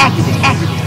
activate. activate.